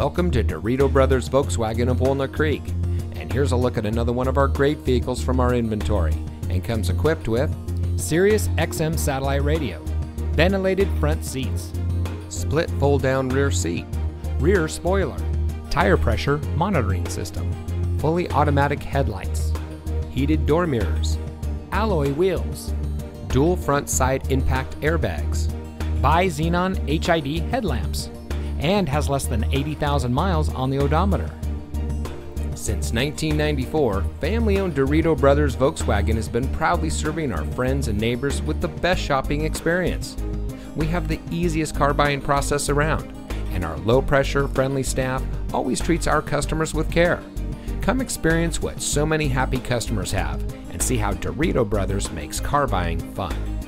Welcome to Dirito Brothers Volkswagen of Walnut Creek. And here's a look at another one of our great vehicles from our inventory and comes equipped with Sirius XM satellite radio, ventilated front seats, split fold down rear seat, rear spoiler, tire pressure monitoring system, fully automatic headlights, heated door mirrors, alloy wheels, dual front side impact airbags, bi-xenon HID headlamps, and has less than 80,000 miles on the odometer. Since 1994, family owned Dirito Brothers Volkswagen has been proudly serving our friends and neighbors with the best shopping experience. We have the easiest car buying process around, and our low pressure, friendly staff always treats our customers with care. Come experience what so many happy customers have and see how Dirito Brothers makes car buying fun.